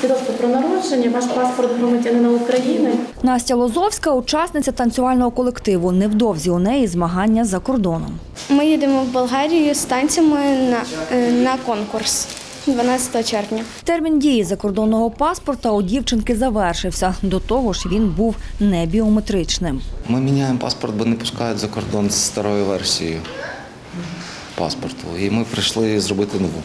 свідоцтво про народження, ваш паспорт громадянина України. Настя Лозовська учасниця танцювального колективу. Невдовзі у неї змагання за кордоном. Ми їдемо в Болгарію з танцями на, е, на конкурс 12 червня. Термін дії закордонного паспорта у дівчинки завершився. До того ж, він був не біометричним. Ми міняємо паспорт, бо не пускають за кордон з старою версією паспорту. І ми прийшли зробити нову.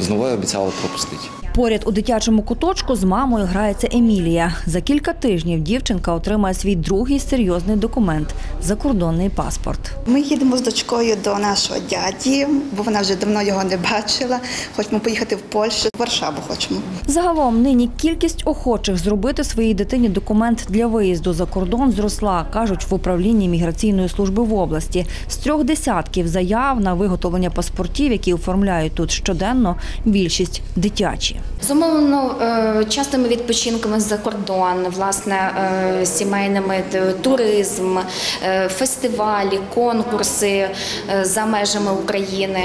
З новою обіцяли пропустити. Поряд у дитячому куточку з мамою грається Емілія. За кілька тижнів дівчинка отримає свій другий серйозний документ закордонний паспорт. Ми їдемо з дочкою до нашого дяді, бо вона вже давно його не бачила. Хочемо поїхати в Польщу, в Варшаву хочемо. Загалом нині кількість охочих зробити своїй дитині документ для виїзду за кордон зросла, кажуть в управлінні міграційної служби в області. З трьох десятків заяв на виготовлення паспортів, які оформляють тут щоденно, більшість дитячі. Зумовлено е, частими відпочинками за кордон, власне, е, сімейними туризм, е, фестивалі, конкурси за межами України.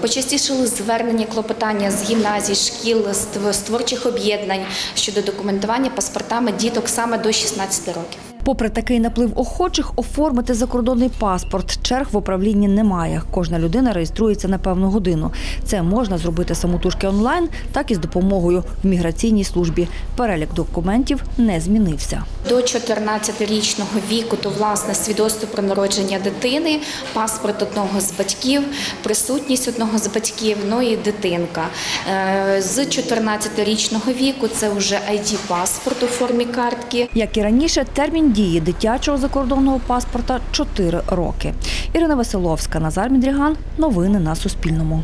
Почастішили звернення клопотання з гімназій, шкіл, з творчих об'єднань щодо документування паспортами діток саме до 16 років. Попри такий наплив охочих, оформити закордонний паспорт черг в управлінні немає. Кожна людина реєструється на певну годину. Це можна зробити самотужки онлайн, так і з допомогою в міграційній службі. Перелік документів не змінився. До 14-річного віку то власне свідоцтво про народження дитини, паспорт одного з батьків, присутність одного з батьків, ну і дитинка. Е, З 14-річного віку це вже ID-паспорт у формі картки. Як і раніше, термін дії дитячого закордонного паспорта 4 роки. Ірина Василовська, Назар Мідріган. Новини на Суспільному.